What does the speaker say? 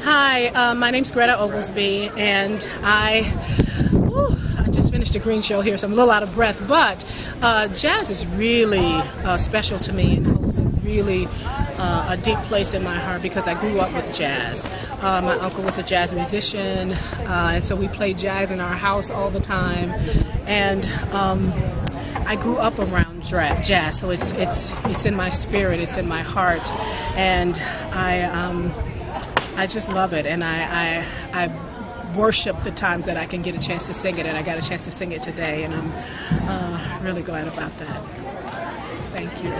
Hi, uh, my name's Greta Oglesby, and I, whew, I just finished a green show here, so I'm a little out of breath. But uh, jazz is really uh, special to me and holds a really uh, a deep place in my heart because I grew up with jazz. Uh, my uncle was a jazz musician, uh, and so we played jazz in our house all the time. And um, I grew up around jazz, so it's it's it's in my spirit, it's in my heart, and I. Um, I just love it, and I, I, I worship the times that I can get a chance to sing it, and I got a chance to sing it today, and I'm uh, really glad about that. Thank you.